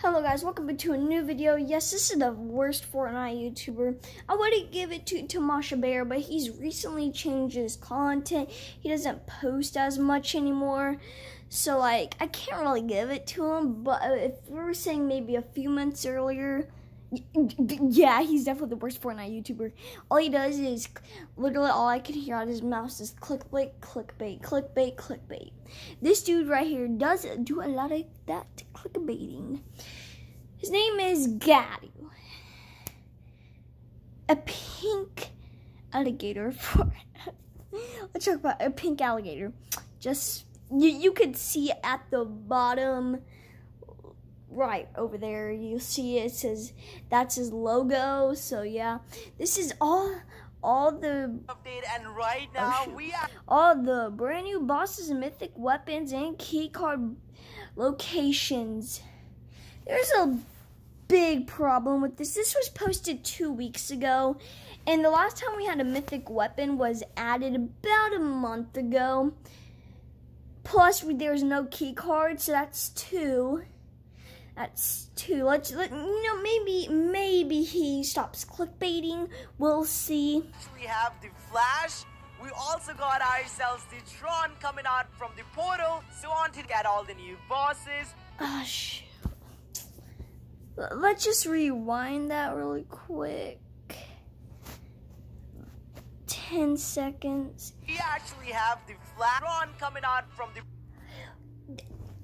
Hello guys, welcome to a new video. Yes, this is the worst Fortnite YouTuber. I would give it to Tamasha Bear, but he's recently changed his content. He doesn't post as much anymore. So like, I can't really give it to him, but if we were saying maybe a few months earlier, yeah, he's definitely the worst Fortnite YouTuber. All he does is literally all I can hear of his mouth is clickbait, clickbait, clickbait, clickbait. This dude right here does do a lot of that clickbaiting. His name is Gaddu. A pink alligator for let's talk about a pink alligator. Just you, you could see at the bottom right over there. You see it says that's his logo. So yeah. This is all all the update and right oh, now oh, we are all the brand new bosses mythic weapons and keycard locations. There's a big problem with this. This was posted two weeks ago and the last time we had a mythic weapon was added about a month ago. Plus there's no key card so that's two that's two. Let's let you know maybe maybe he stops clickbaiting. We'll see. We have the Flash. We also got ourselves the Tron coming out from the portal. So on to get all the new bosses. Oh. Let's just rewind that really quick. 10 seconds. We actually have the Flash Tron coming out from the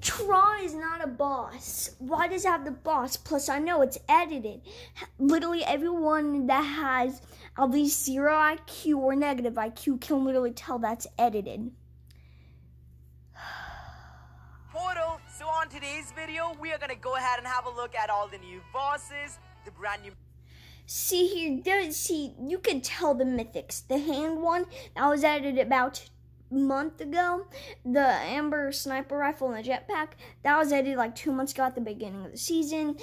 Tron is not a boss. Why does it have the boss? Plus, I know it's edited. Literally, everyone that has at least zero IQ or negative IQ can literally tell that's edited. Portal. So on today's video, we are gonna go ahead and have a look at all the new bosses, the brand new. See here. See, you can tell the mythics. The hand one that was added about month ago, the Amber sniper rifle and the jetpack, that was added like two months ago at the beginning of the season.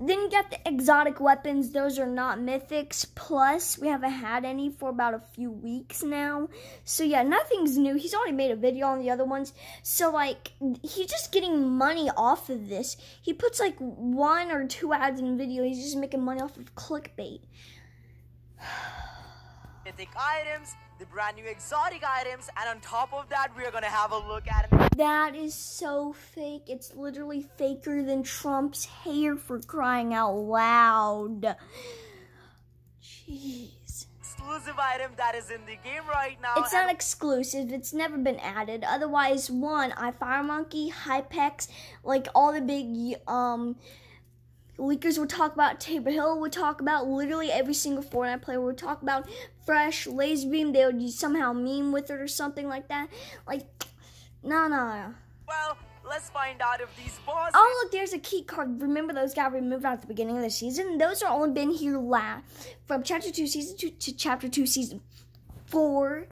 Then you got the exotic weapons, those are not mythics. Plus, we haven't had any for about a few weeks now. So yeah, nothing's new. He's already made a video on the other ones. So like, he's just getting money off of this. He puts like one or two ads in a video. He's just making money off of clickbait. Mythic items, the brand new exotic items, and on top of that, we're gonna have a look at. That is so fake. It's literally faker than Trump's hair for crying out loud. Jeez. Exclusive item that is in the game right now. It's not exclusive. It's never been added. Otherwise, one, iFireMonkey, Hypex, like all the big um leakers would talk about Tabor Hill would talk about literally every single Fortnite player would talk about fresh laser beam they would somehow meme with it or something like that. Like no no well let's find out if these bosses oh look there's a key card. Remember those got removed at the beginning of the season? Those are only been here last from chapter 2 season 2 to chapter 2 season 4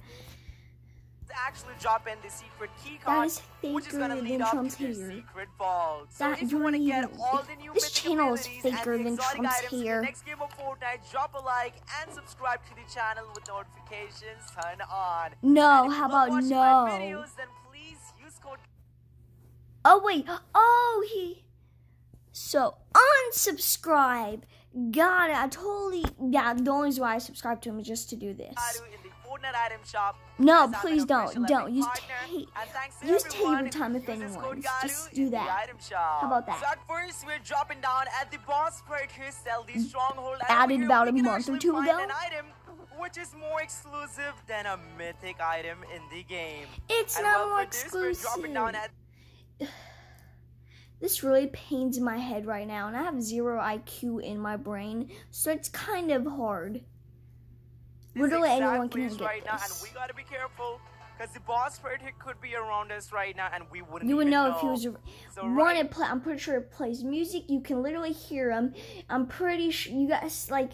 actually drop in the secret key card, which is gonna lead up Trump's to hair. secret vault. So That if you want to really- get all the new this channel is faker than Trump's hair. next game of Fortnite, drop a like and subscribe to the channel with notifications turned on. no how about no videos, then please use code Oh wait. Oh he. So unsubscribe. God, I totally. Yeah, the only reason why I subscribe to him is just to do this. Adu in the Fortnite item shop. No, as I'm an please don't. Don't. Use partner. ta- And thanks to use Tabor time if anyone. Just do that. How about that? So at first, we're dropping down at the boss right here, sell the mm. stronghold. Added about a month or two ago. Which is more exclusive than a mythic item in the game. It's and not well, more this, exclusive. at This really pains my head right now, and I have zero IQ in my brain, so it's kind of hard. This anyone can get right now, and we gotta be careful. Because the boss right here could be around us right now, and we wouldn't You would even know if he was. So one, right play, I'm pretty sure it plays music. You can literally hear him. I'm pretty sure you guys like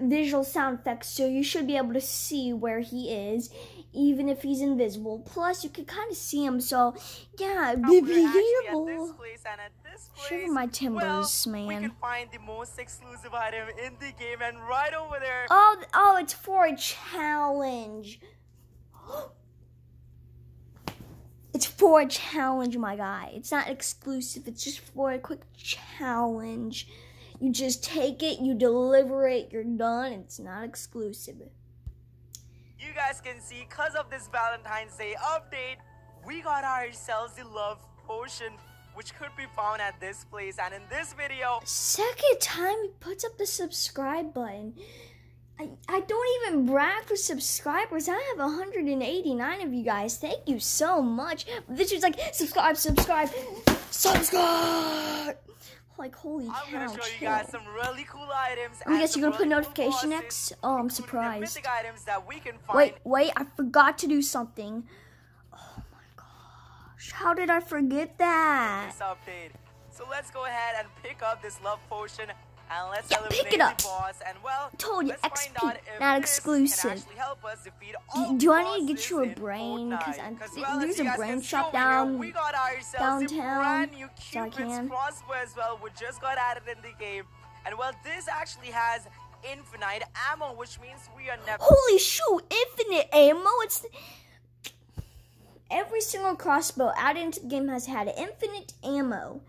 visual sound effects, so you should be able to see where he is, even if he's invisible. Plus, you can kind of see him. So, yeah, Now be beautiful. place, and at this Shiver my timbers, well, We man. can find the most exclusive item in the game, and right over there. Oh, oh, it's for a challenge. It's for a challenge, my guy. It's not exclusive. It's just for a quick challenge. You just take it, you deliver it, you're done. It's not exclusive. You guys can see, because of this Valentine's Day update, we got ourselves the love potion, which could be found at this place. And in this video, second time he puts up the subscribe button. I, I don't even brag for subscribers. I have 189 of you guys. Thank you so much. This is like subscribe, subscribe, subscribe. Like holy I'm cow! gonna show you guys some really cool items. I guess you're gonna put really cool notification bosses, next? Oh, I'm surprised. items that we can find Wait, wait, I forgot to do something. Oh my gosh, how did I forget that? So let's go ahead and pick up this love potion and let's Yeah, pick it up. boss. And well, Told you, XP, not exclusive. Help us defeat Do- I need to get you a brain? brain? 'Cause Fortnite. I'm- 'Cause, well, there's a brain shop here, down- we got ourselves downtown, so I can. as well, which just got added in the game. And well, this actually has infinite ammo, which means we are never. Holy shoot, infinite ammo. It's every single crossbow added into the game has had infinite ammo.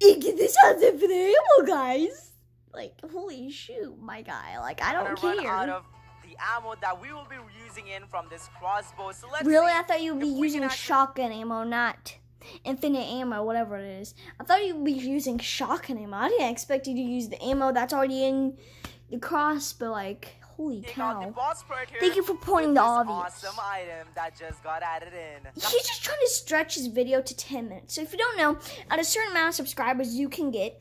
This has infinite ammo, guys. Like holy shoot, my guy. Like I don't run out care. of the ammo that we will be using in from this crossbow. So let's Really, see I thought you'd be using actually- shotgun ammo, not infinite ammo, whatever it is. I thought you'd be using shotgun ammo. I didn't expect you to use the ammo that's already in the crossbow. Like holy take out the cow. right Thank you for pointing the obvious. Awesome item that just got added in. He's just trying to stretch his video to 10 minutes. So if you don't know, at a certain amount of subscribers you can get,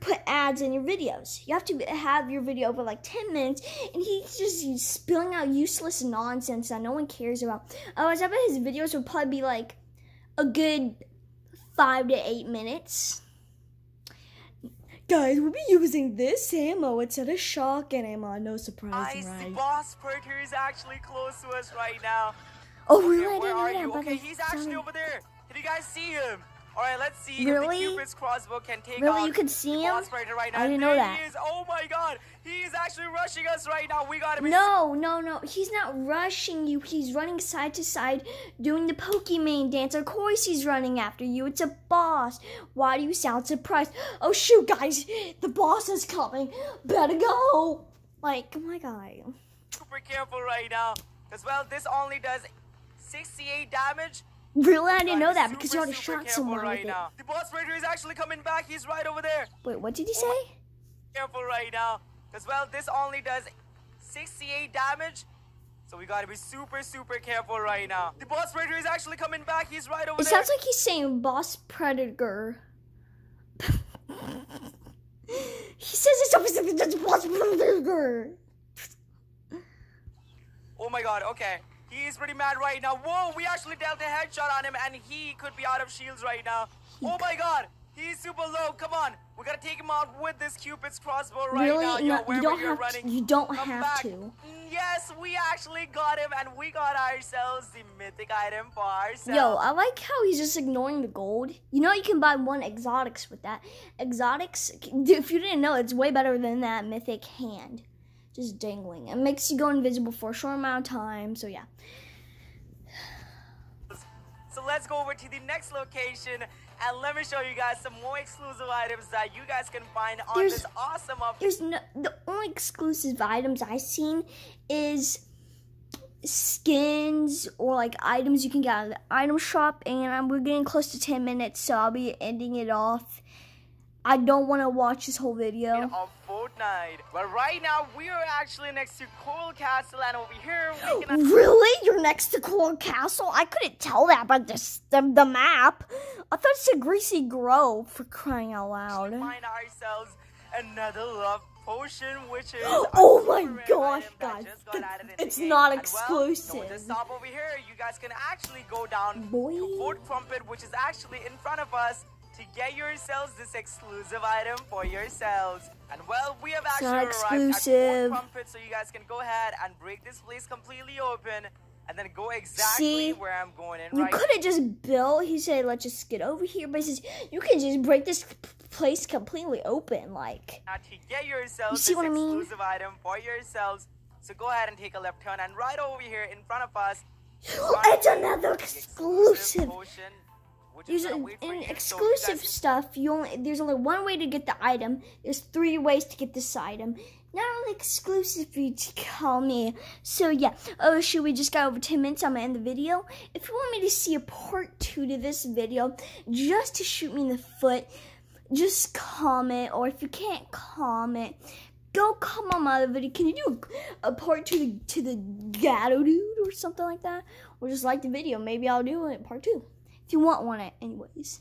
put ads in your videos. You have to have your video for like 10 minutes, and he's just he's spilling out useless nonsense that no one cares about. Otherwise, I bet his videos would probably be like a good five to eight minutes. Guys, we'll be using this ammo instead of shotgun ammo. No surprise, Guys, the right? boss right here is actually close to us right now. Oh, really? Okay, I where didn't know are that. you? Okay, he's actually over there. Did you guys see him? All right, let's see Really? if the Cupid's crossbow can take Really? out You can see him? right. I didn't know that. He is. Oh my God, he's actually rushing us right now. We got him. No, no, no. He's not rushing you. He's running side to side doing the Pokemon dance. Of course he's running after you. It's a boss. Why do you sound surprised? Oh shoot, guys. The boss is coming. Better go. Like, oh my god. super careful right now. As well, this only does 68 damage. Really? I didn't know that be because you already shot someone right it. now. The boss here is actually coming back. He's right over there. Wait, what did he say? Careful right now. Because, well, this only does 68 damage. So we gotta be super, super careful right now. The boss right is actually coming back. He's right over It there. sounds like he's saying boss predator. he says it's something that's boss predator. Oh my god, okay. He is pretty mad right now. Whoa, we actually dealt a headshot on him and he could be out of shields right now. Oh my god, he's super low. Come on. We gotta take him out with this Cupid's crossbow right Really? now. No, you don't have to- you don't have back. to. Mm, Yes, we actually got him and we got ourselves the mythic item for ourselves. Yo, I like how he's just ignoring the gold. You know, you can buy one exotics with that. Exotics, if you didn't know, it's way better than that mythic hand. Just dangling. It makes you go invisible for a short amount of time. So, yeah. So let's go over to the next location and let me show you guys some more exclusive items that you guys can find on There's- this awesome. There's no, the only exclusive items I've seen is skins or like items you can get out of the item shop. And um, we're getting close to 10 minutes, so I'll be ending it off. I don't want to watch this whole video. Fortnite. But right now we are actually next to Coral Castle and over here we can Really? You're next to Coral Castle? I couldn't tell that by this, the, the map. I thought it's a Greasy Grove for crying out loud. find ourselves another love potion which is Oh my gosh, guys. just got added in It's not And, well, exclusive. don't stop over here. You guys can actually go down Boy. to Fort Crumpet which is actually in front of us to get yourselves this exclusive item for yourselves. And well, we have actually arrived exclusive. at Fort Crumpet so you guys can go ahead and break this place completely open and then go exactly See? where I'm going in You right could have just built, he said, let's just get over here. But he says, you can just break this place completely open. Like, now to get yourselves You see this what I mean? exclusive item for yourselves. So go ahead and take a left turn and right over here in front of us, It's another exclusive. potion, which There's a, in you, so exclusive stuff. You only there's only one way to get the item. There's three ways to get this item. Not only exclusive for you to call me. So yeah. Oh shoot, we just got over 10 minutes. I'm gonna end the video. If you want me to see a part two to this video, just to shoot me in the foot, just comment. Or if you can't comment, go comment on my other video. Can you do a, a part two to, to the Gato dude or something like that? Or just like the video. Maybe I'll do it part two. If you want one, anyways.